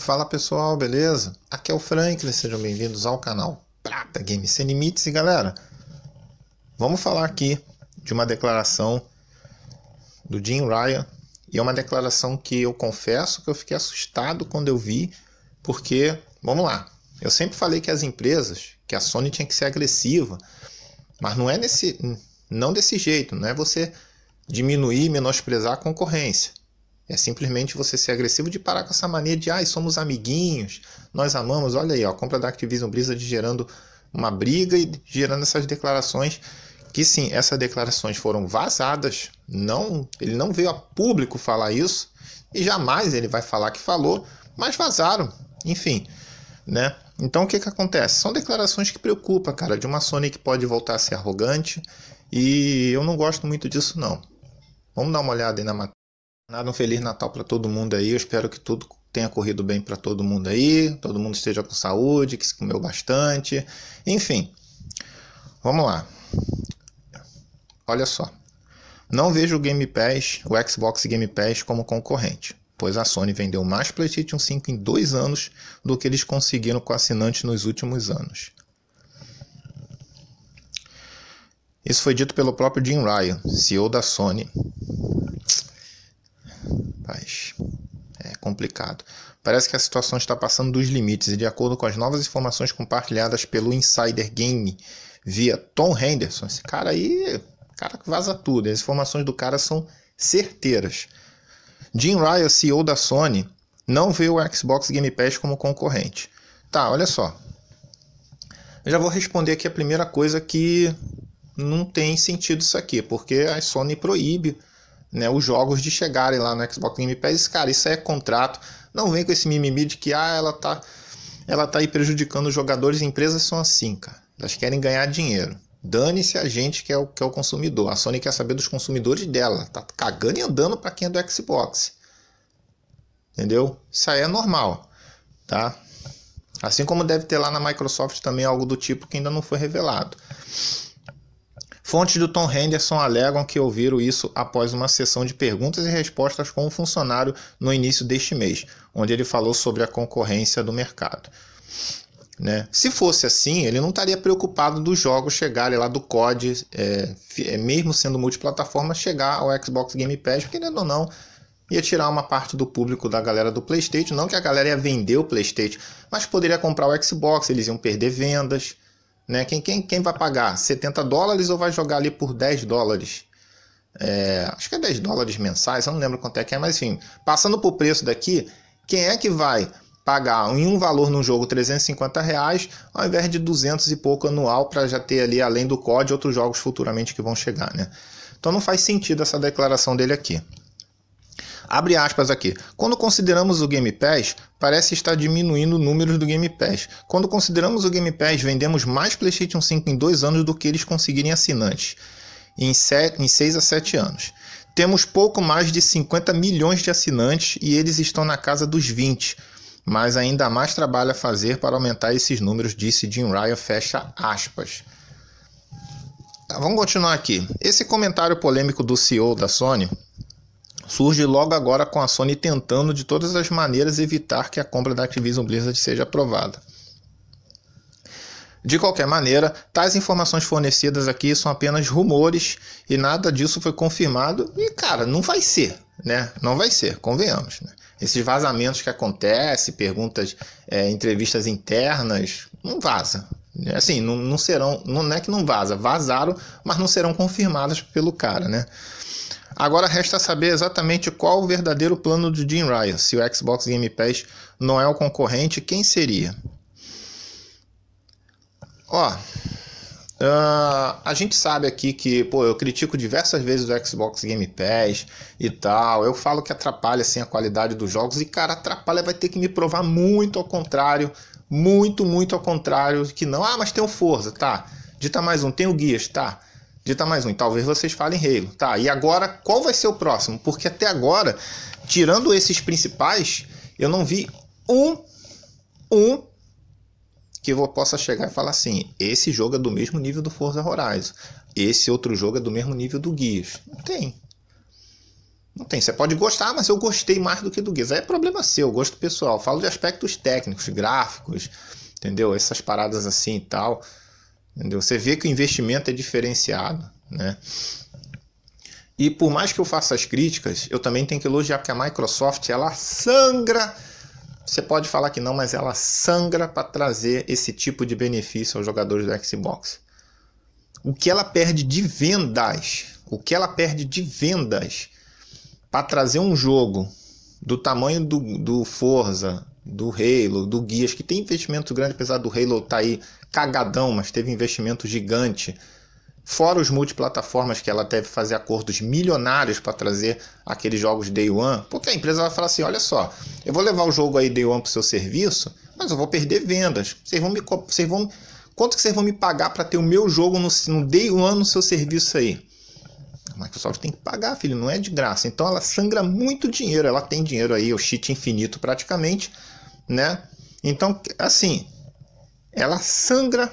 Fala pessoal, beleza? Aqui é o Franklin, sejam bem-vindos ao canal Prata Game Sem Limites e galera, vamos falar aqui de uma declaração do Jim Ryan e é uma declaração que eu confesso que eu fiquei assustado quando eu vi, porque, vamos lá, eu sempre falei que as empresas, que a Sony tinha que ser agressiva, mas não é nesse, não desse jeito, não é você diminuir, menosprezar a concorrência. É simplesmente você ser agressivo de parar com essa mania de ai, somos amiguinhos, nós amamos. Olha aí, ó, a compra da Activision Blizzard gerando uma briga e gerando essas declarações que sim, essas declarações foram vazadas, não, ele não veio a público falar isso e jamais ele vai falar que falou, mas vazaram, enfim, né? Então o que que acontece? São declarações que preocupam, cara, de uma Sony que pode voltar a ser arrogante e eu não gosto muito disso não. Vamos dar uma olhada aí na matéria. Nada um feliz Natal para todo mundo aí. Eu espero que tudo tenha corrido bem para todo mundo aí, todo mundo esteja com saúde, que se comeu bastante. Enfim, vamos lá. Olha só. Não vejo o Game Pass, o Xbox Game Pass como concorrente, pois a Sony vendeu mais PlayStation 5 em dois anos do que eles conseguiram com assinantes nos últimos anos. Isso foi dito pelo próprio Jim Ryan, CEO da Sony, Rapaz, é complicado. Parece que a situação está passando dos limites e, de acordo com as novas informações compartilhadas pelo Insider Game via Tom Henderson, esse cara aí, cara que vaza tudo. As informações do cara são certeiras. Jim Ryan, CEO da Sony, não vê o Xbox Game Pass como concorrente. Tá, olha só. Eu já vou responder aqui a primeira coisa que não tem sentido isso aqui, porque a Sony proíbe né, os jogos de chegarem lá no Xbox Game Pass. Cara, isso é contrato. Não vem com esse mimimi de que ah, ela tá, ela tá aí prejudicando os jogadores. Empresas são assim, cara. Elas querem ganhar dinheiro. Dane-se a gente que é, o, que é o consumidor. A Sony quer saber dos consumidores dela. Tá cagando e andando para quem é do Xbox. Entendeu? Isso aí é normal, tá? Assim como deve ter lá na Microsoft também algo do tipo que ainda não foi revelado. Fontes do Tom Henderson alegam que ouviram isso após uma sessão de perguntas e respostas com um funcionário no início deste mês, onde ele falou sobre a concorrência do mercado. Né? Se fosse assim, ele não estaria preocupado dos jogos chegarem lá do COD, é, é, mesmo sendo multiplataforma, chegar ao Xbox Game Pass, querendo ou não, ia tirar uma parte do público da galera do PlayStation. Não que a galera ia vender o PlayStation, mas poderia comprar o Xbox, eles iam perder vendas. Né? Quem, quem, quem vai pagar? 70 dólares ou vai jogar ali por 10 dólares? É, acho que é 10 dólares mensais, eu não lembro quanto é que é, mas enfim, passando por preço daqui, quem é que vai pagar em um valor no jogo 350 reais ao invés de 200 e pouco anual para já ter ali, além do COD, outros jogos futuramente que vão chegar, né? Então não faz sentido essa declaração dele aqui. Abre aspas aqui. Quando consideramos o Game Pass, parece estar diminuindo o número do Game Pass. Quando consideramos o Game Pass, vendemos mais PlayStation 5 em dois anos do que eles conseguirem assinantes em, em 6 a 7 anos. Temos pouco mais de 50 milhões de assinantes e eles estão na casa dos 20. Mas ainda há mais trabalho a fazer para aumentar esses números, disse Jim Ryan, fecha aspas. Vamos continuar aqui. Esse comentário polêmico do CEO da Sony surge logo agora com a Sony tentando de todas as maneiras evitar que a compra da Activision Blizzard seja aprovada. De qualquer maneira, tais informações fornecidas aqui são apenas rumores e nada disso foi confirmado e, cara, não vai ser, né? Não vai ser, convenhamos. Né? Esses vazamentos que acontecem, perguntas, é, entrevistas internas, não vaza. Assim, não, não serão, não é que não vaza, vazaram, mas não serão confirmadas pelo cara, né? Agora resta saber exatamente qual o verdadeiro plano de Jim Ryan. Se o Xbox Game Pass não é o concorrente, quem seria? Ó, Uh, a gente sabe aqui que, pô, eu critico diversas vezes o Xbox Game Pass e tal. Eu falo que atrapalha assim a qualidade dos jogos e, cara, atrapalha, vai ter que me provar muito ao contrário, muito, muito ao contrário, que não. Ah, mas tem o Forza, tá? Dita mais um, tem o Guias, tá? Dita mais um, talvez vocês falem Halo. Tá, e agora qual vai ser o próximo? Porque até agora, tirando esses principais, eu não vi um, um que eu possa chegar e falar assim: esse jogo é do mesmo nível do Forza Horizon, esse outro jogo é do mesmo nível do Guias. Não tem. Não tem. Você pode gostar, mas eu gostei mais do que do Gears. Aí é problema seu, gosto pessoal. Falo de aspectos técnicos, gráficos, entendeu? Essas paradas assim e tal. Entendeu? Você vê que o investimento é diferenciado, né? E por mais que eu faça as críticas, eu também tenho que elogiar porque a Microsoft ela sangra. Você pode falar que não, mas ela sangra para trazer esse tipo de benefício aos jogadores do Xbox. O que ela perde de vendas, o que ela perde de vendas para trazer um jogo do tamanho do, do Forza, do Halo, do Guias, que tem investimento grande, apesar do Halo estar tá aí cagadão, mas teve investimento gigante Fora os multiplataformas que ela deve fazer acordos milionários para trazer aqueles jogos Day One, porque a empresa vai falar assim: olha só, eu vou levar o jogo aí Day One para o seu serviço, mas eu vou perder vendas. Vocês vão me. Vocês vão, quanto que vocês vão me pagar para ter o meu jogo no, no Day One no seu serviço aí? A Microsoft tem que pagar, filho, não é de graça. Então ela sangra muito dinheiro, ela tem dinheiro aí, o cheat infinito praticamente, né? Então, assim, ela sangra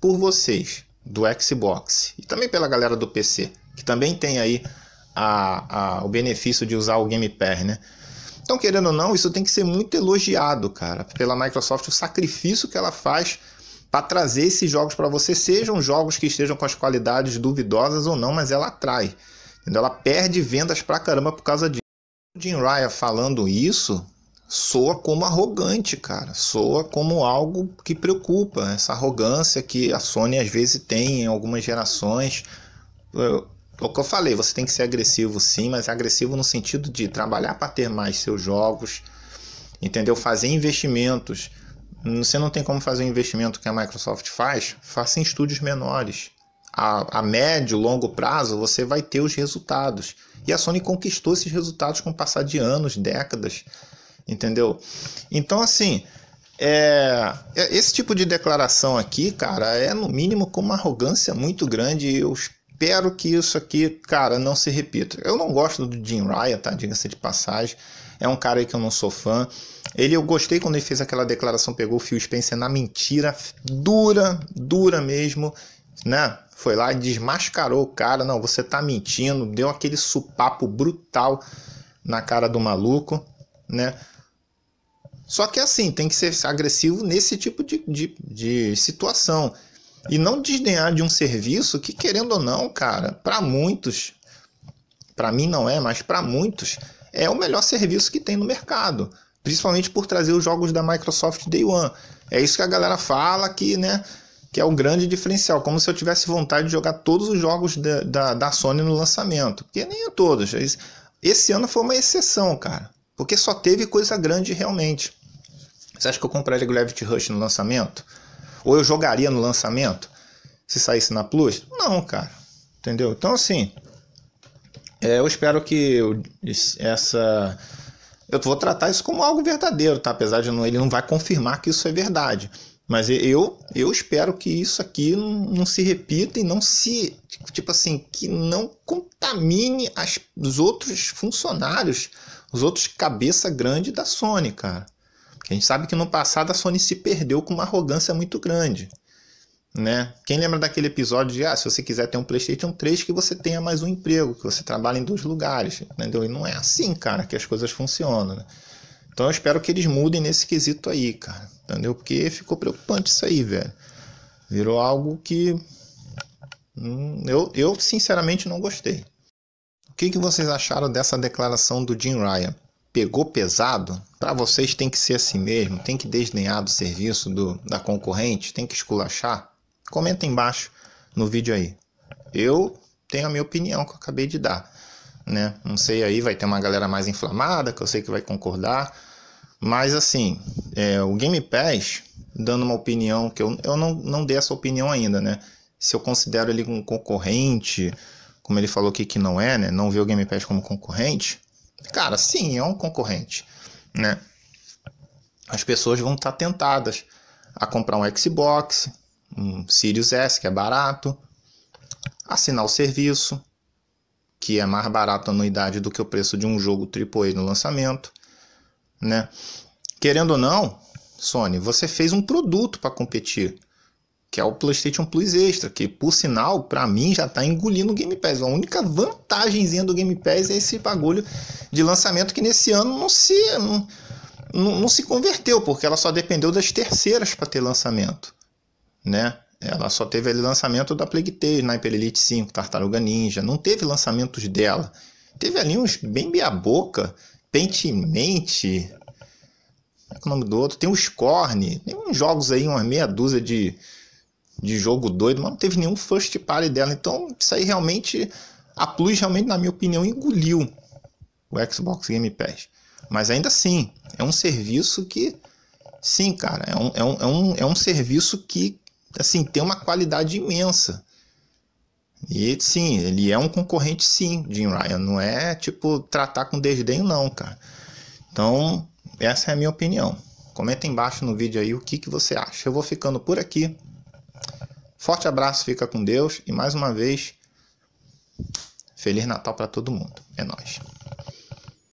por vocês do Xbox e também pela galera do PC, que também tem aí a, a, o benefício de usar o Game Pass, né? Então, querendo ou não, isso tem que ser muito elogiado, cara, pela Microsoft, o sacrifício que ela faz para trazer esses jogos para você, sejam jogos que estejam com as qualidades duvidosas ou não, mas ela atrai. Entendeu? Ela perde vendas pra caramba por causa disso. O Jim Ryan falando isso, soa como arrogante, cara. Soa como algo que preocupa. Essa arrogância que a Sony às vezes tem em algumas gerações. O que eu falei, você tem que ser agressivo sim, mas agressivo no sentido de trabalhar para ter mais seus jogos, entendeu? Fazer investimentos. Você não tem como fazer o investimento que a Microsoft faz, faça em estúdios menores. A, a médio, longo prazo, você vai ter os resultados. E a Sony conquistou esses resultados com o passar de anos, décadas entendeu? Então, assim, é, é, esse tipo de declaração aqui, cara, é no mínimo com uma arrogância muito grande. E eu espero que isso aqui, cara, não se repita. Eu não gosto do Jim Ryan, tá? Diga-se de passagem. É um cara aí que eu não sou fã. Ele, eu gostei quando ele fez aquela declaração, pegou o Phil Spencer na mentira, dura, dura mesmo, né? Foi lá e desmascarou o cara. Não, você tá mentindo. Deu aquele supapo brutal na cara do maluco, né? Só que assim, tem que ser agressivo nesse tipo de, de, de situação. E não desdenhar de um serviço que, querendo ou não, cara, para muitos, para mim não é, mas para muitos, é o melhor serviço que tem no mercado. Principalmente por trazer os jogos da Microsoft Day One. É isso que a galera fala que, né, que é o grande diferencial. Como se eu tivesse vontade de jogar todos os jogos da, da, da Sony no lançamento. Porque nem é todos. Esse ano foi uma exceção, cara. Porque só teve coisa grande realmente. Você acha que eu compraria Gravity Rush no lançamento? Ou eu jogaria no lançamento? Se saísse na Plus? Não, cara. Entendeu? Então, assim, é, eu espero que eu, essa. Eu vou tratar isso como algo verdadeiro, tá? Apesar de não, ele não vai confirmar que isso é verdade. Mas eu, eu espero que isso aqui não, se repita e não se. Tipo assim, que não contamine as, os outros funcionários, os outros cabeça grande da Sony, cara. A gente sabe que no passado a Sony se perdeu com uma arrogância muito grande. Né? Quem lembra daquele episódio de ah, se você quiser ter um PlayStation 3, que você tenha mais um emprego, que você trabalhe em dois lugares, entendeu? E não é assim, cara, que as coisas funcionam. Né? Então eu espero que eles mudem nesse quesito aí, cara, entendeu? Porque ficou preocupante isso aí, velho. Virou algo que hum, eu, eu sinceramente não gostei. Que, que vocês acharam dessa declaração do Jim Ryan? pegou pesado, para vocês tem que ser assim mesmo, tem que desdenhar do serviço do, da concorrente, tem que esculachar? Comenta embaixo no vídeo aí. Eu tenho a minha opinião que eu acabei de dar. Né? Não sei aí, vai ter uma galera mais inflamada, que eu sei que vai concordar. Mas assim, é, o Game Pass, dando uma opinião, que eu, eu não, não dei essa opinião ainda, né? Se eu considero ele um concorrente, como ele falou aqui que não é, né? Não vê o Game Pass como concorrente, Cara, sim, é um concorrente, né? As pessoas vão estar tentadas a comprar um Xbox, um Sirius S, que é barato, assinar o serviço, que é mais barato a anuidade do que o preço de um jogo AAA no lançamento, né? Querendo ou não, Sony, você fez um produto para competir. Que é o PlayStation Plus Extra, que por sinal, para mim já tá engolindo o Game Pass. A única vantagemzinha do Game Pass é esse bagulho de lançamento que nesse ano não se não, não, não se converteu, porque ela só dependeu das terceiras para ter lançamento, né? Ela só teve ali lançamento da Plague Tale, Sniper Elite 5, Tartaruga Ninja, não teve lançamentos dela. Teve ali uns bem meia boca, Pentiment, como é, é o nome do outro? Tem o Scorn, tem uns jogos aí, uma meia dúzia de, de jogo doido, mas não teve nenhum first party dela. Então, isso aí realmente, a Plus realmente, na minha opinião, engoliu o Xbox Game Pass. Mas ainda assim, é um serviço que, sim, cara, é um, é um, é um, é um serviço que assim, tem uma qualidade imensa. E sim, ele é um concorrente sim, Jim Ryan. Não é tipo tratar com desdém, não, cara. Então, essa é a minha opinião. Comenta embaixo no vídeo aí o que, que você acha. Eu vou ficando por aqui. Forte abraço, fica com Deus e mais uma vez, Feliz Natal para todo mundo. É nóis.